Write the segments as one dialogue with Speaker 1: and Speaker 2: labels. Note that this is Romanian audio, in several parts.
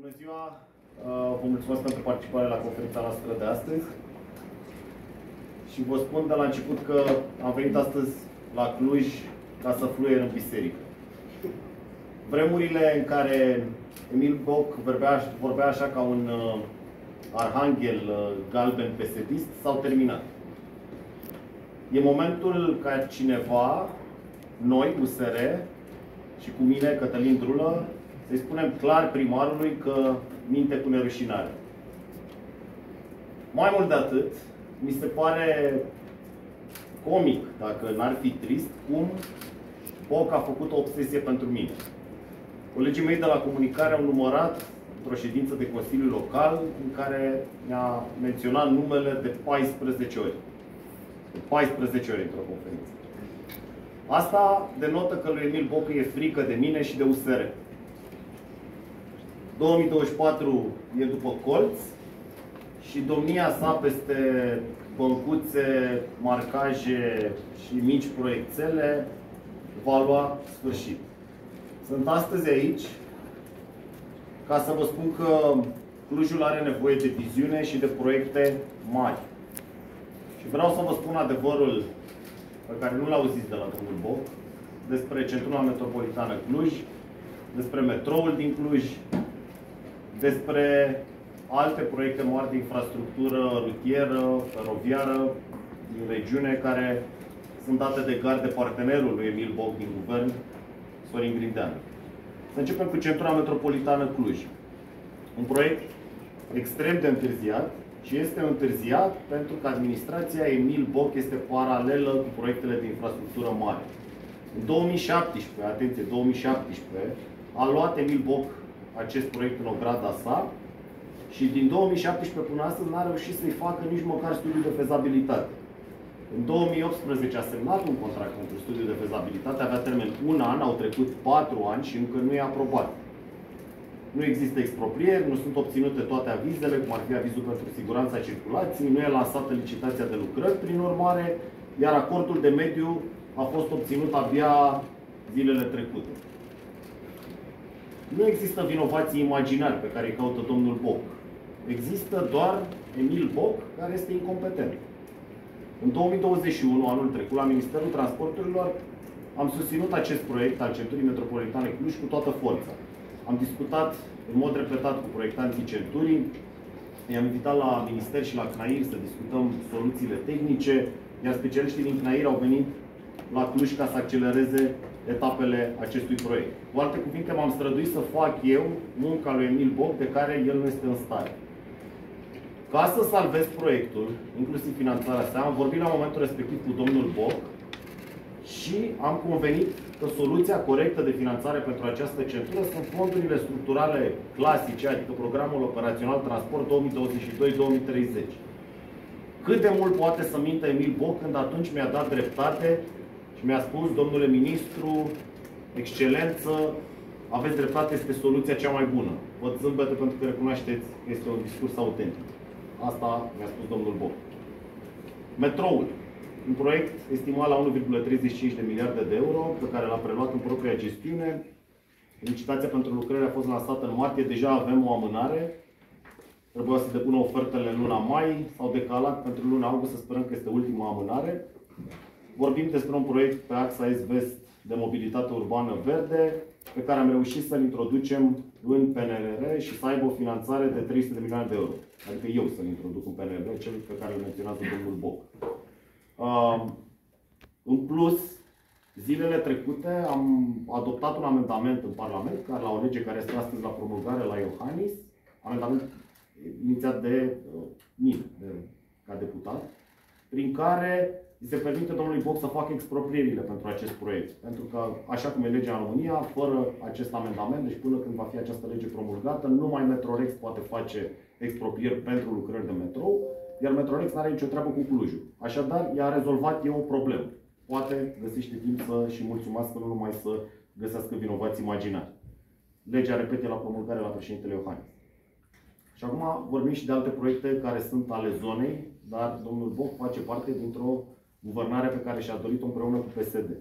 Speaker 1: Bună ziua! Uh, Vă mulțumesc pentru participarea la conferința noastră de astăzi. Și vă spun de la început că am venit astăzi la Cluj ca să fluier în biserică. Vremurile în care Emil Boc vorbea, vorbea așa ca un uh, arhanghel uh, galben pesedist s-au terminat. E momentul ca cineva, noi, USR, și cu mine, Cătălin Drulă, să-i spunem clar primarului că minte cu nerușinare. Mai mult de atât, mi se pare comic, dacă n-ar fi trist, cum Boc a făcut o obsesie pentru mine. Colegii mei de la comunicare au numărat într-o ședință de Consiliu Local în care mi-a menționat numele de 14 ori. De 14 ori într-o conferință. Asta denotă că lui Emil Bocă e frică de mine și de USR. 2024 e după colț și domnia sa peste băncuțe, marcaje și mici proiectele va lua sfârșit. Sunt astăzi aici ca să vă spun că Clujul are nevoie de viziune și de proiecte mari. Și vreau să vă spun adevărul pe care nu l auziți de la domnul Boc, despre Centrula Metropolitană Cluj, despre metroul din Cluj, despre alte proiecte mari de infrastructură rutieră, feroviară din regiune, care sunt date de gard de partenerul lui Emil Boc din guvern, Sorin Grindeanu. Să începem cu Centrula Metropolitană Cluj. Un proiect extrem de întârziat și este întârziat pentru că administrația Emil Boc este paralelă cu proiectele de infrastructură mare. În 2017, atenție, 2017, a luat Emil Boc acest proiect în ograda sa și din 2017 până astăzi n-a reușit să-i facă nici măcar studiul de fezabilitate. În 2018 a semnat un contract pentru studiul de fezabilitate, avea termen un an, au trecut patru ani și încă nu e aprobat. Nu există exproprieri, nu sunt obținute toate avizele, cum ar fi avizul pentru siguranța circulației, nu e lansată licitația de lucrări, prin urmare, iar acordul de mediu a fost obținut abia zilele trecute. Nu există vinovații imaginari pe care îi caută domnul Boc. Există doar Emil Boc, care este incompetent. În 2021, anul trecut, la Ministerul Transporturilor, am susținut acest proiect al Centurii Metropolitane Cluj cu toată forța. Am discutat în mod repetat cu proiectanții centurii, i-am invitat la Minister și la CNAIR să discutăm soluțiile tehnice, iar specialiștii din CNAIR au venit la Cluj ca să accelereze etapele acestui proiect. Cu alte cuvinte, m-am străduit să fac eu munca lui Emil Boc, de care el nu este în stare. Ca să salvez proiectul, inclusiv finanțarea sa, am vorbit la momentul respectiv cu domnul Boc și am convenit că soluția corectă de finanțare pentru această centură sunt fondurile structurale clasice, adică programul operațional transport 2022-2030. Cât de mult poate să minte Emil Boc când atunci mi-a dat dreptate și mi-a spus, domnule ministru, excelență, aveți dreptate, este soluția cea mai bună. Văd zâmbete pentru că recunoașteți că este un discurs autentic. Asta mi-a spus domnul Boc. Metroul. Un proiect estimat la 1,35 de miliarde de euro, pe care l-a preluat în propria gestiune. Licitația pentru lucrări a fost lansată în martie, deja avem o amânare. Trebuia să depună ofertele în luna mai, s-au decalat pentru luna august, să sperăm că este ultima amânare. Vorbim despre un proiect pe axa est-vest de mobilitate urbană verde, pe care am reușit să-l introducem în PNRR și să aibă o finanțare de 300 de milioane de euro. Adică eu să-l introduc în PNRR, cel pe care îl menționează domnul Boc. Uh, în plus, zilele trecute am adoptat un amendament în Parlament, care la o lege care este astăzi la promulgare la Iohannis, amendament inițiat de uh, mine, de, ca deputat, prin care îi se permite domnului Boc să facă exproprierile pentru acest proiect. Pentru că, așa cum e legea în România, fără acest amendament, deci până când va fi această lege promulgată, numai Metrorex poate face exproprieri pentru lucrări de metrou, iar Metrorex nu are nicio treabă cu Clujul. Așadar, i-a rezolvat eu o problemă. Poate găsește timp să și mulțumească, nu numai să găsească vinovați imaginari. Legea repete la promulgare la președintele Iohannis. Și acum vorbim și de alte proiecte care sunt ale zonei, dar domnul Boc face parte dintr-o guvernare pe care și-a dorit-o împreună cu PSD.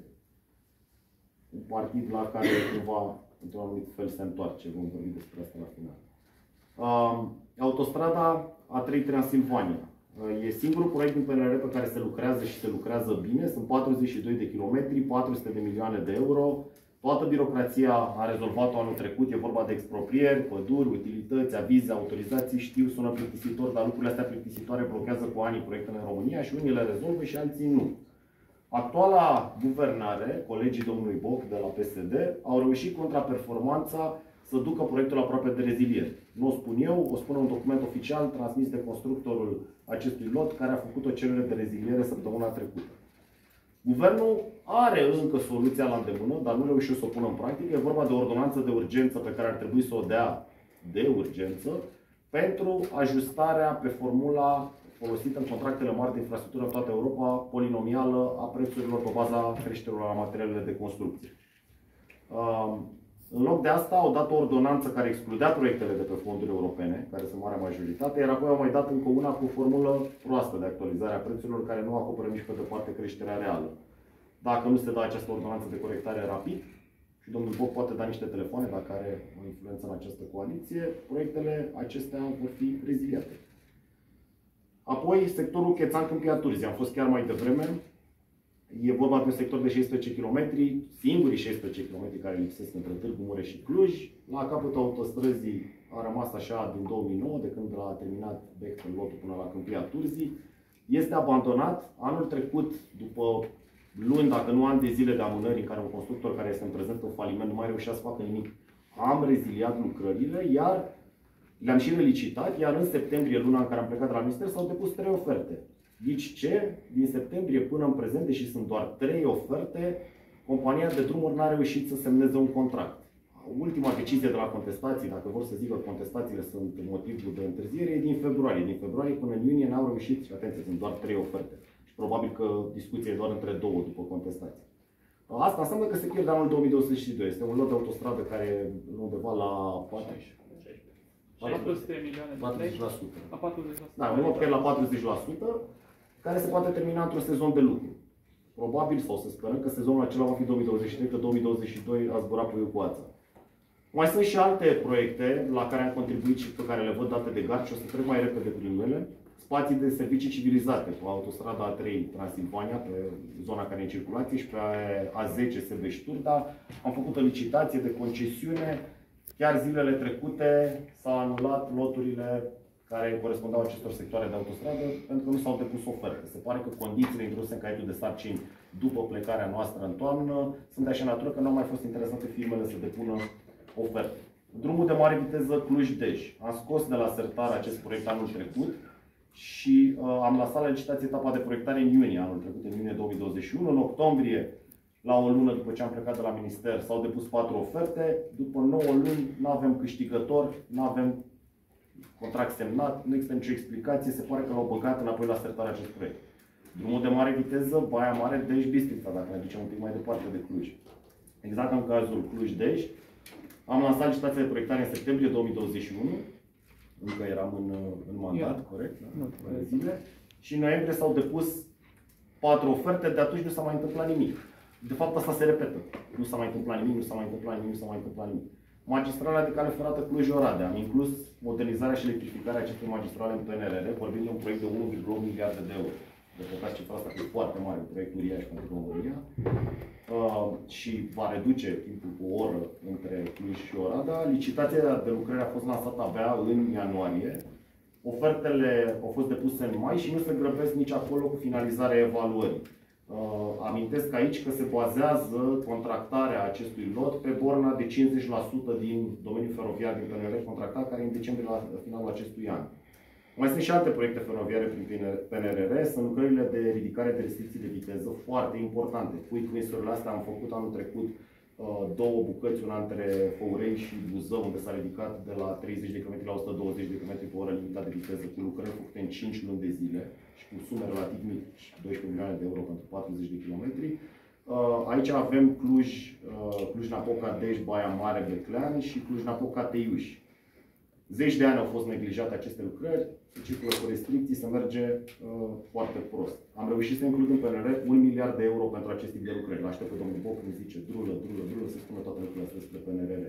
Speaker 1: Un partid la care cumva, într-un anumit fel, se întoarce. Vom vorbi despre asta la final. Autostrada A3 Transilvania. E singurul proiect din PNR pe care se lucrează și se lucrează bine. Sunt 42 de kilometri, 400 de milioane de euro. Toată birocrația a rezolvat-o anul trecut. E vorba de exproprieri, păduri, utilități, avize, autorizații. Știu, sună plictisitor, dar lucrurile astea plictisitoare blochează cu ani proiectele în România și unii le rezolvă și alții nu. Actuala guvernare, colegii domnului Boc de la PSD, au reușit contraperformanța să ducă proiectul aproape de reziliere. Nu o spun eu, o spune un document oficial transmis de constructorul acestui lot, care a făcut o cerere de reziliere săptămâna trecută. Guvernul are încă soluția la îndemână, dar nu reușit să o pună în practică. E vorba de o ordonanță de urgență pe care ar trebui să o dea de urgență pentru ajustarea pe formula folosită în contractele mari de infrastructură în toată Europa, polinomială a prețurilor pe baza creșterilor la materialele de construcție. În loc de asta au dat o ordonanță care excludea proiectele de pe fonduri europene, care sunt marea majoritate, iar apoi au mai dat încă una cu o formulă proastă de actualizare a prețurilor, care nu acoperă nici pe departe creșterea reală. Dacă nu se dă această ordonanță de corectare rapid, și domnul Boc poate da niște telefoane dacă are o influență în această coaliție, proiectele acestea vor fi reziliate. Apoi, sectorul Chețan Câmpia Turzii. Am fost chiar mai devreme. E vorba de un sector de 16 km, singurii 16 km care lipsesc între Târgu Mureș și Cluj. La capătul autostrăzii a rămas așa din 2009, de când a terminat Bechtel lotul până la Câmpia Turzii. Este abandonat. Anul trecut, după luni, dacă nu ani de zile de amânări în care un constructor care este în prezent în faliment nu mai reușea să facă nimic, am reziliat lucrările, iar le-am și relicitat, iar în septembrie, luna în care am plecat de la minister, s-au depus trei oferte. Deci ce? Din septembrie până în prezent, deși sunt doar trei oferte, compania de drumuri n-a reușit să semneze un contract. Ultima decizie de la contestații, dacă vor să zic că contestațiile sunt motivul de întârziere, e din februarie. Din februarie până în iunie n-au reușit, și atenție, sunt doar trei oferte. Și probabil că discuția e doar între două după contestații. Asta înseamnă că se pierde anul 2022. Este un lot de autostradă care undeva la 40.
Speaker 2: 400 milioane de 40%. La 40%. Da,
Speaker 1: un lot la 40%, care se poate termina într-un sezon de lucru. Probabil, sau să sperăm că sezonul acela va fi 2023, că 2022 a zburat pe coața. Mai sunt și alte proiecte la care am contribuit și pe care le văd date de gard și o să trec mai repede prin ele. Spații de servicii civilizate pe autostrada A3 Transilvania, pe zona care e în circulație și pe A10 Sebeș-Turda. Am făcut o licitație de concesiune Chiar zilele trecute s-au anulat loturile care corespundau acestor sectoare de autostradă pentru că nu s-au depus oferte. Se pare că condițiile introduse în caietul de sarcini după plecarea noastră în toamnă sunt de așa natură că nu au mai fost interesate firmele să depună oferte. Drumul de mare viteză Cluj-Dej. Am scos de la sertar acest proiect anul trecut și uh, am lăsat la licitație etapa de proiectare în iunie anul trecut, în iunie 2021. În octombrie la o lună după ce am plecat de la minister s-au depus patru oferte, după 9 luni nu avem câștigător, nu avem contract semnat, nu există nicio explicație, se pare că l-au băgat înapoi la sertarea acest proiect. Drumul de mare viteză, Baia Mare, Dej, Bistrița, dacă ne ducem un pic mai departe de Cluj. Exact în cazul Cluj-Dej, am lansat licitația de proiectare în septembrie 2021, încă eram în, în mandat, yeah. corect? Da? zile. Și în noiembrie s-au depus patru oferte, de atunci nu s-a mai întâmplat nimic. De fapt, asta se repetă. Nu s-a mai întâmplat nimic, nu s-a mai întâmplat nimic, nu s-a mai întâmplat nimic. Magistrala de cale ferată Cluj-Oradea. Am inclus modernizarea și electrificarea acestei magistrale în PNRR, vorbind de un proiect de 1,1 miliarde de euro. De fapt, cifra asta e foarte mare, un proiect uriaș pentru România. Uh, și va reduce timpul cu o oră între Cluj și Oradea. Licitația de lucrare a fost lansată abia în ianuarie. Ofertele au fost depuse în mai și nu se grăbesc nici acolo cu finalizarea evaluării. Uh, amintesc aici că se bazează contractarea acestui lot pe borna de 50% din domeniul feroviar din PNR contractat, care e în decembrie la finalul acestui an. Mai sunt și alte proiecte feroviare prin PNRR, sunt lucrările de ridicare de restricții de viteză foarte importante. Quick wins astea am făcut anul trecut uh, două bucăți, una între Făurei și Buzău, unde s-a ridicat de la 30 de km la 120 de km pe oră limitat de viteză, cu lucrări făcute în 5 luni de zile și cu sume relativ mici, 12 milioane de euro pentru 40 de kilometri. Uh, aici avem Cluj, uh, Cluj-Napoca, Dej, Baia Mare, Beclean și Cluj-Napoca, Teiuș. Zeci de ani au fost neglijate aceste lucrări, se circulă cu restricții, se merge uh, foarte prost. Am reușit să includem în PNR un miliard de euro pentru acest tip de lucrări. L-aștept pe domnul Boc, îmi zice drulă, drulă, drulă, se spune toate lucrurile astea despre PNRR.